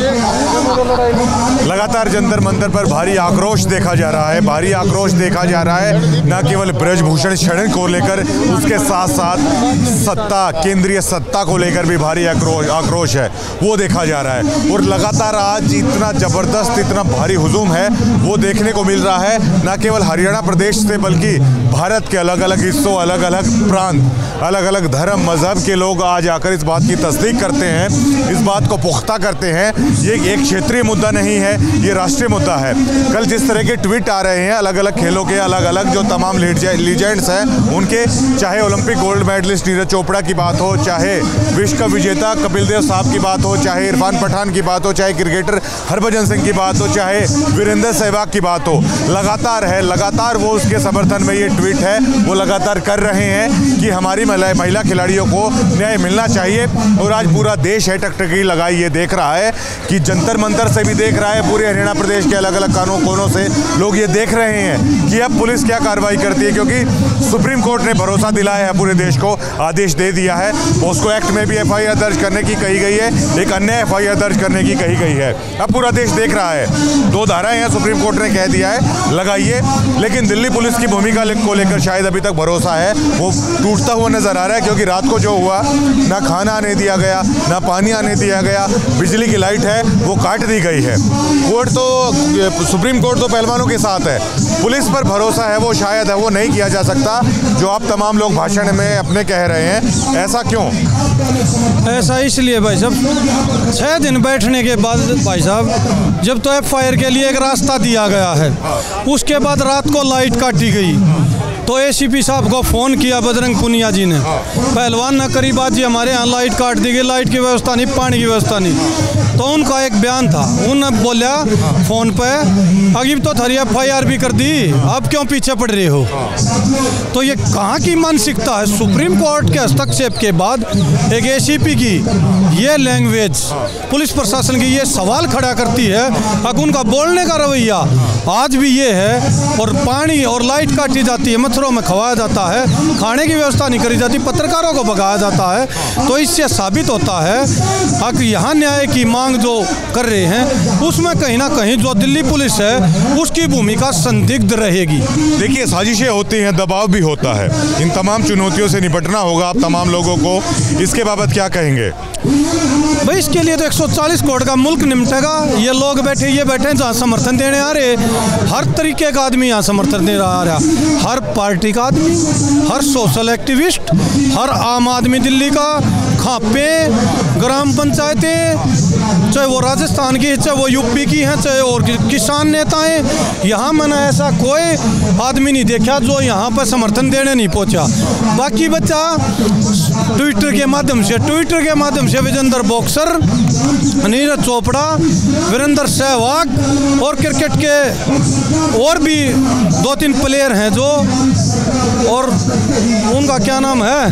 chega. लगातार जंतर मंतर पर भारी आक्रोश देखा जा रहा है। भारी आक्रोश देखा जा रहा है, न केवल ब्रजभूषण शरण को लेकर, उसके साथ साथ सत्ता, केंद्रीय सत्ता को लेकर भी भारी आक्रोश आक्रोश है। वो देखा जा रहा है और लगातार आज इतना ज़बरदस्त, इतना भारी हुजूम है, वो देखने को मिल रहा है, न केवल हरियाणा प्रदेश से, बल्कि भारत के अलग अलग हिस्सों अलग अलग प्रांत अलग अलग धर्म, मज़हब के लोग आज आकर इस बात की तस्दीक करते हैं, इस बात को पुख्ता करते हैं। ये एक क्षेत्रीय मुद्दा नहीं है, ये राष्ट्रीय मुद्दा है। कल जिस तरह के ट्वीट आ रहे हैं अलग अलग खेलों के अलग अलग जो तमाम लीजेंड्स हैं, उनके, चाहे Olympic gold medalist Neeraj Chopra की बात हो, चाहे विश्व कप विजेता कपिल देव साहब की बात हो, चाहे इरफान पठान की बात हो, चाहे क्रिकेटर हरभजन सिंह की बात हो, चाहे वीरेंद्र सहवाग की बात हो, लगातार है, लगातार वो उसके समर्थन में ये ट्वीट है, वो लगातार कर रहे हैं कि हमारी महिला खिलाड़ियों को न्याय मिलना चाहिए। और आज पूरा देश है, टकटकी लगाई, ये देख रहा है कि जंतर मंतर से भी देख रहा है। पूरे हरियाणा प्रदेश के अलग अलग कानून कोनों से लोग ये देख रहे हैं कि अब पुलिस क्या कार्रवाई करती है, क्योंकि सुप्रीम कोर्ट ने भरोसा दिलाया है पूरे देश को, आदेश दे दिया है। पोस्को एक्ट में भी एफआईआर दर्ज करने की कही गई है, एक अन्य एफआईआर दर्ज करने की कही गई है। अब पूरा देश देख रहा है। दो धाराएँ हैं, सुप्रीम कोर्ट ने कह दिया है, लगाइए, लेकिन दिल्ली पुलिस की भूमिका को लेकर शायद अभी तक भरोसा है। वो टूटता हुआ नज़र आ रहा है, क्योंकि रात को जो हुआ, ना खाना आने दिया गया, ना पानी आने दिया गया, बिजली की लाइट है, वो काट दी गई है। कोर्ट तो सुप्रीम कोर्ट तो पहलवानों के साथ है। पुलिस पर भरोसा है वो शायद है, वो नहीं किया जा सकता, जो आप तमाम लोग भाषण में अपने कह रहे हैं। ऐसा क्यों? ऐसा इसलिए भाई साहब छः दिन बैठने के बाद भाई साहब, जब तो एफआईआर के लिए एक रास्ता दिया गया है, उसके बाद रात को लाइट काटी गई। तो एसीपी साहब को फ़ोन किया बजरंग पुनिया जी ने। पहलवान न करी बात जी हमारे यहाँ लाइट काट दी गई लाइट की व्यवस्था नहीं पानी की व्यवस्था नहीं। तो उनका एक बयान था उन्होंने बोलिया फ़ोन पे अभी तो थरी एफ़ भी कर दी अब क्यों पीछे पड़ रहे हो? तो ये कहाँ की मानसिकता है? सुप्रीम कोर्ट के हस्तक्षेप के बाद एक एसीपी की ये लैंग्वेज पुलिस प्रशासन की ये सवाल खड़ा करती है अब उनका बोलने का रवैया आज भी ये है और पानी और लाइट काटी जाती है मच्छरों में खवाया जाता है, खाने की व्यवस्था नहीं करी जाती, पत्रकारों को भगाया जाता है। तो इससे साबित होता है अगर यहाँ न्याय की मांग जो कर रहे हैं, उसमें कहीं ना कहीं जो दिल्ली पुलिस है, उसकी भूमिका संदिग्ध रहेगी। देखिए, साजिशें होती हैं, दबाव भी होता है। इन तमाम चुनौतियों से निपटना होगा आप तमाम लोगों को। इसके बाबत क्या कहेंगे? भाई, इसके लिए तो 140 करोड़ का मुल्क निमटेगा। ये लोग बैठे, ये बैठे जहाँ समर्थन देने आ रहे हर तरीके का आदमी यहाँ समर्थन दे रहा आ रहा हर पार्टी का आदमी, हर सोशल एक्टिविस्ट, हर आम आदमी दिल्ली का खापे, ग्राम पंचायतें, चाहे वो राजस्थान की है, चाहे वो यूपी की हैं, चाहे और किसान नेताएँ, यहाँ मैंने ऐसा कोई आदमी नहीं देखा जो यहाँ पर समर्थन देने नहीं पहुँचा। बाकी बच्चा, ट्विटर के माध्यम से, ट्विटर के माध्यम से विजेंद्र बॉक्सर नीरज चोपड़ा, वीरेंद्र सहवाग और क्रिकेट के और भी दो तीन प्लेयर हैं जो, और उनका क्या नाम है?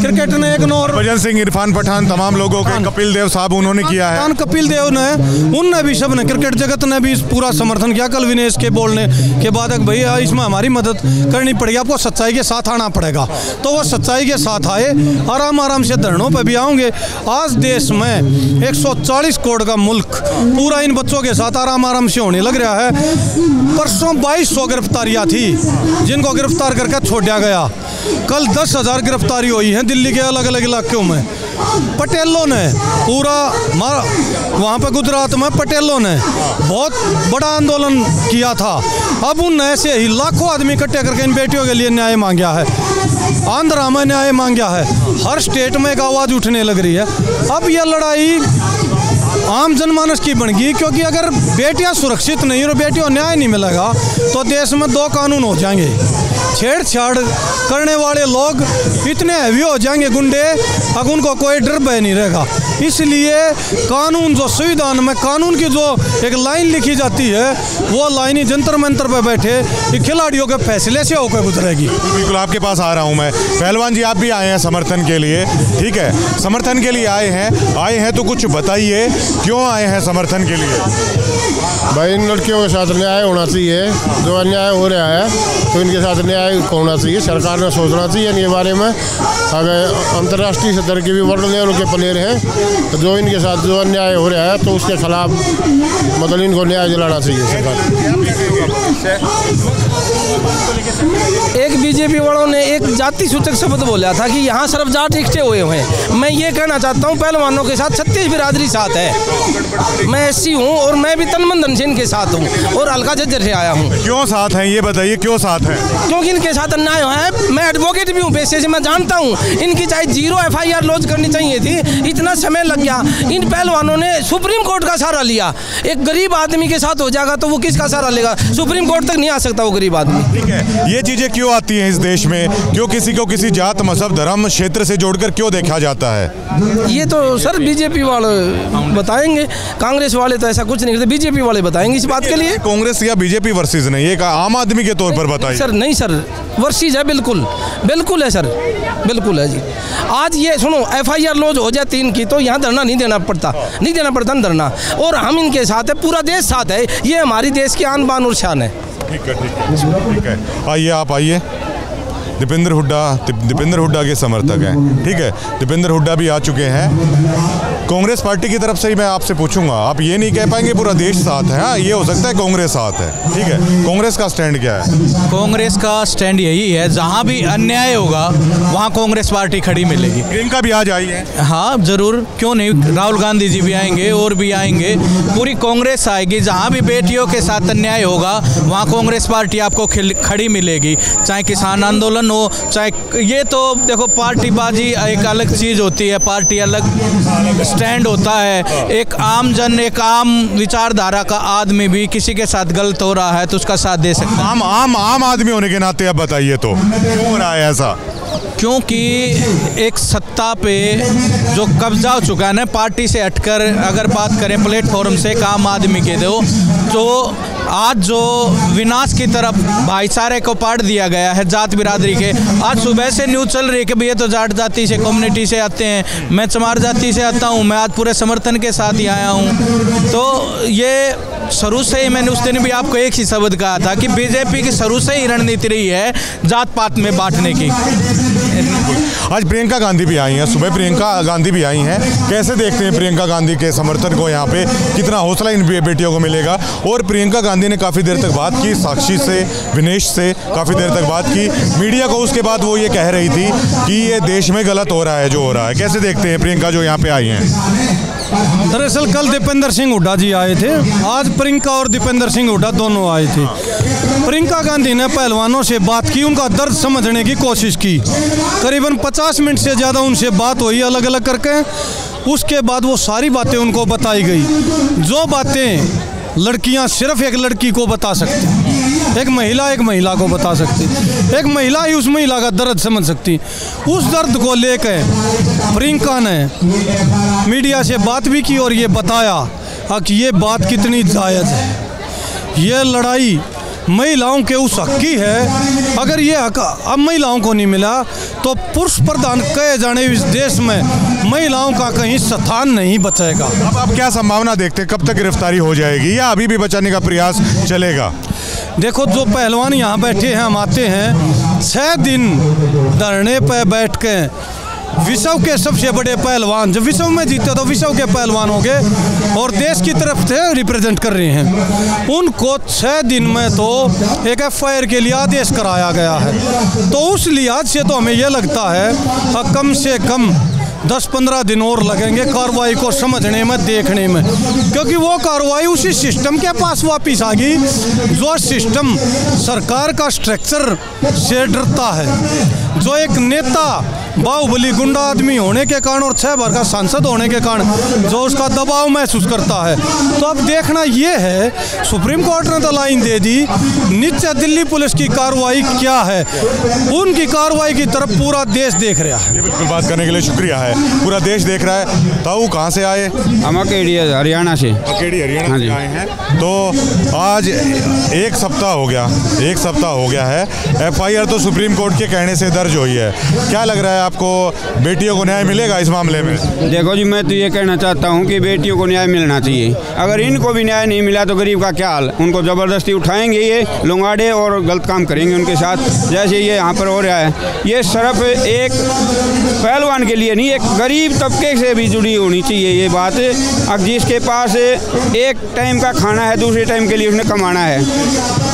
क्रिकेट ने एक नौ भजन सिंह इरफान पठान तमाम लोगों के कपिल देव साहब उन्होंने किया है। कपिल देव ने उनने भी सबने क्रिकेट जगत ने भी पूरा समर्थन किया। कल विनेश के बोलने के बाद भैया इसमें हमारी मदद करनी पड़ेगी आपको सच्चाई के साथ आना पड़ेगा। तो वो सच्चाई के साथ आए आराम आराम से धरणों पर भी आऊँगे। आज देश में 140 करोड़ का मुल्क पूरा इन बच्चों के साथ आराम आराम से होने लग रहा है। परसों बाईस सौ गिरफ्तारियाँ थी जिनको गिरफ़्तार करके छोड़ा गया। कल दस हज़ार गिरफ्तारी हुई है दिल्ली के अलग अलग इलाकों में? पटेलों ने पूरा वहाँ पे गुजरात में पटेलों ने बहुत बड़ा आंदोलन किया था। अब उन ऐसे ही लाखों आदमी इकट्ठे करके इन बेटियों के लिए न्याय मांगा है। आंध्रा में न्याय मांगा है। हर स्टेट में एक आवाज़ उठने लग रही है। अब यह लड़ाई आम जनमानस की बन गई, क्योंकि अगर बेटियाँ सुरक्षित नहीं और बेटियों न्याय नहीं मिलेगा तो देश में दो कानून हो जाएँगे। छेड़छाड़ करने वाले लोग इतने हैवी हो जाएँगे गुंडे अब उनको कोई डर भय नहीं रहेगा। इसलिए कानून जो संविधान में कानून की जो एक लाइन लिखी जाती है वो लाइन ही जंतर मंतर पर बैठे खिलाड़ियों के फैसले से होकर गुजरेगी। बिल्कुल आपके पास आ रहा हूँ मैं। पहलवान जी आप भी आए हैं समर्थन के लिए ठीक है? समर्थन के लिए आए हैं। आए हैं तो कुछ बताइए क्यों आए हैं समर्थन के लिए? भाई इन लड़कियों के साथ न्याय होना चाहिए। जो अन्याय हो रहा है तो इनके साथ न्याय न्याय होना चाहिए सरकार ने सोचना चाहिए इनके बारे में। अगर अंतर्राष्ट्रीय स्तर के भी वर्ल्ड लेवल के प्लेयर हैं तो जो इनके साथ जो अन्याय हो रहा है तो उसके खिलाफ मतलब इनको न्याय दिलाना चाहिए सरकार। एक बीजेपी वालों ने एक जाति सूचक शब्द बोला था कि यहाँ सिर्फ़ जाट इकट्ठे हुए हुए हैं। मैं ये कहना चाहता हूँ पहलवानों के साथ छत्तीस बिरादरी साथ है। मैं एस हूँ और मैं भी तन मन धन से इनके साथ हूँ और हल्का झज्जर से आया हूँ। क्यों साथ हैं? ये बताइए क्यों साथ हैं? क्योंकि इनके साथ अन्याय हुआ है। मैं एडवोकेट भी हूँ पेशे से मैं जानता हूँ। इनकी चाहे zero F I R launch करनी चाहिए थी इतना समय लग गया। इन पहलवानों ने सुप्रीम कोर्ट का सहारा लिया। एक गरीब आदमी के साथ हो जाएगा तो वो किसका सहारा लेगा? सुप्रीम कोर्ट तक नहीं आ सकता वो गरीब आदमी। ठीक है ये चीज़ें क्यों आती हैं इस देश में? क्यों किसी को किसी जात मज़हब धर्म क्षेत्र से जोड़कर क्यों देखा जाता है? ये तो सर बीजेपी वाले बताएँगे कांग्रेस वाले तो ऐसा कुछ नहीं करते बीजेपी वाले बताएँगे इस बात के लिए। कांग्रेस या बीजेपी वर्सेस नहीं एक आम आदमी के तौर पर बताइए। सर नहीं सर वर्षीज है बिल्कुल बिल्कुल है सर बिल्कुल है जी। आज ये सुनो एफ़ आई आर लॉज हो जाए तीन की तो यहाँ धरना नहीं देना पड़ता नहीं देना पड़ता धरना। और हम इनके साथ है पूरा देश साथ है ये हमारी देश की आन बान और शान है। ठीक है ठीक है। ठीक है। आइए आप आइए। दीपेंद्र हुड्डा दीपेंद्र हुड्डा के समर्थक हैं। ठीक है? दीपेंद्र हुड्डा भी आ चुके हैं। कांग्रेस पार्टी की तरफ़ से ही मैं आपसे पूछूँगा आप ये नहीं कह पाएँगे पूरा देश साथ है हाँ ये हो सकता है कांग्रेस साथ है। ठीक है? कांग्रेस का स्टैंड क्या है? कांग्रेस का स्टैंड यही है जहाँ भी अन्याय होगा वहाँ कांग्रेस पार्टी खड़ी मिलेगी। प्रियंका भी आज आई है। हाँ ज़रूर क्यों नहीं? राहुल गांधी जी भी आएँगे और भी आएँगे। पूरी कांग्रेस आएगी जहाँ भी बेटियों के साथ अन्याय होगा वहाँ कांग्रेस पार्टी आपको खड़ी मिलेगी। चाहे किसान आंदोलन हो चाहे ये तो देखो पार्टीबाजी एक अलग चीज़ होती है पार्टी अलग स्टैंड होता है। एक आम जन एक आम विचारधारा का आदमी भी किसी के साथ गलत हो रहा है तो उसका साथ दे सकता आम आम आम आदमी होने के नाते अब बताइए तो क्यों हो रहा है ऐसा? क्योंकि एक सत्ता पे जो कब्जा हो चुका है ना पार्टी से हटकर अगर बात करें प्लेटफॉर्म से एक आम आदमी के दो तो आज जो विनाश की तरफ़ भाईचारे को पाट दिया गया है जात बिरादरी के, आज सुबह से न्यूज़ चल रही है कि भैया तो जाट जाति से कम्युनिटी से आते हैं। मैं चमार जाति से आता हूँ, मैं आज पूरे समर्थन के साथ ही आया हूँ। तो ये शुरू से ही मैंने उस दिन भी आपको एक ही शब्द कहा था कि बीजेपी की शुरू से ही रणनीति रही है जात पात में बांटने की। आज प्रियंका गांधी भी आई हैं, सुबह प्रियंका गांधी भी आई हैं। कैसे देखते हैं प्रियंका गांधी के समर्थन को यहाँ पे? कितना हौसला इन बेटियों को मिलेगा? और प्रियंका गांधी ने काफ़ी देर तक बात की, साक्षी से, विनेश से, काफ़ी देर तक बात की। मीडिया को उसके बाद वो ये कह रही थी कि ये देश में गलत हो रहा है, जो हो रहा है। कैसे देखते हैं प्रियंका जो यहाँ पे आई हैं? दरअसल कल दीपेंद्र सिंह हुड्डा जी आए थे। आज प्रियंका और दीपेंद्र सिंह हुड्डा दोनों आए थे। प्रियंका गांधी ने पहलवानों से बात की, उनका दर्द समझने की कोशिश की। करीबन 50 मिनट से ज़्यादा उनसे बात हुई अलग अलग करके। उसके बाद वो सारी बातें उनको बताई गई। जो बातें लड़कियाँ सिर्फ़ एक लड़की को बता सकती एक महिला एक महिला को बता सकती। एक महिला ही उस महिला का दर्द समझ सकती। उस दर्द को लेकर प्रियंका ने मीडिया से बात भी की और ये बताया कि ये बात कितनी जायज़ है। ये लड़ाई महिलाओं के उस हक की है। अगर ये हक अब महिलाओं को नहीं मिला तो पुरुष प्रधान कहे जाने इस देश में महिलाओं का कहीं स्थान नहीं बचेगा। अब आप क्या संभावना देखते हैं? कब तक गिरफ्तारी हो जाएगी या अभी भी बचाने का प्रयास चलेगा? देखो, जो पहलवान यहाँ बैठे हैं, हम आते हैं छः दिन धरने पर बैठ के, विश्व के सबसे बड़े पहलवान, जब विश्व में जीते तो विश्व के पहलवान हो गए और देश की तरफ़ से रिप्रेजेंट कर रहे हैं। उनको छः दिन में तो एक एफआईआर के लिए आदेश कराया गया है। तो उस लिहाज से तो हमें यह लगता है, कम से कम दस पंद्रह दिन और लगेंगे कार्रवाई को समझने में, देखने में। क्योंकि वो कार्रवाई उसी सिस्टम के पास वापिस आ गई, जो सिस्टम सरकार का स्ट्रक्चर से डरता है। जो एक नेता बाहुबली गुंडा आदमी होने के कारण और छह बार का सांसद होने के कारण जो उसका दबाव महसूस करता है। तो अब देखना ये है सुप्रीम कोर्ट ने तो लाइन दे दी नीचे दिल्ली पुलिस की कार्रवाई क्या है? उनकी कार्रवाई की तरफ़ पूरा देश देख रहा है। बिल्कुल बात करने के लिए शुक्रिया है। पूरा देश देख रहा है। ताऊ कहाँ से आए? हम अकेडी हरियाणा से। अकेडी हरियाणा हाँ से आए हैं। तो आज एक सप्ताह हो गया एक सप्ताह हो गया है। एफआईआर तो सुप्रीम कोर्ट के कहने से दर्ज हुई है। क्या लग रहा है आपको बेटियों को न्याय मिलेगा इस मामले में? देखो जी, मैं तो ये कहना चाहता हूँ कि बेटियों को न्याय मिलना चाहिए। अगर इनको भी न्याय नहीं मिला तो गरीब का क्या हाल? उनको ज़बरदस्ती उठाएँगे ये लुंगाड़े और गलत काम करेंगे उनके साथ। जैसे ये यहाँ पर हो रहा है, ये सिर्फ़ एक पहलवान के लिए नहीं, एक गरीब तबके से भी जुड़ी होनी चाहिए ये बात। अब जिसके पास एक टाइम का खाना है, दूसरे टाइम के लिए उसने कमाना है,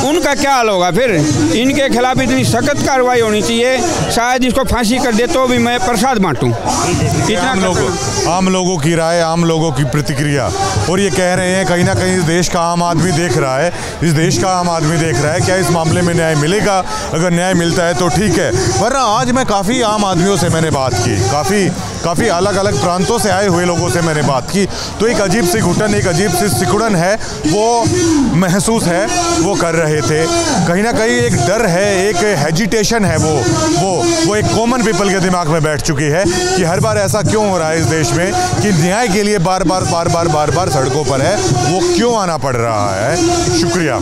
उनका क्या हाल होगा फिर? इनके खिलाफ इतनी सख्त कार्रवाई होनी चाहिए, शायद इसको फांसी कर दे तो भी मैं प्रसाद बांटूं। इतना आम लोगों आम लोगों की राय आम लोगों की प्रतिक्रिया। और ये कह रहे हैं कहीं ना कहीं इस देश का आम आदमी देख रहा है। इस देश का आम आदमी देख रहा है। क्या इस मामले में न्याय मिलेगा? अगर न्याय मिलता है तो ठीक है। वरना आज मैं काफ़ी आम आदमियों से मैंने बात की। काफ़ी काफ़ी अलग अलग प्रांतों से आए हुए लोगों से मैंने बात की। तो एक अजीब सी घुटन, एक अजीब सी सिकुड़न है, वो महसूस है, वो कर रहे थे। कहीं ना कहीं एक डर है, एक हेजिटेशन है वो वो वो एक कॉमन पीपल के दिमाग में बैठ चुकी है कि हर बार ऐसा क्यों हो रहा है इस देश में कि न्याय के लिए बार बार बार बार बार बार सड़कों पर है, वो क्यों आना पड़ रहा है? शुक्रिया।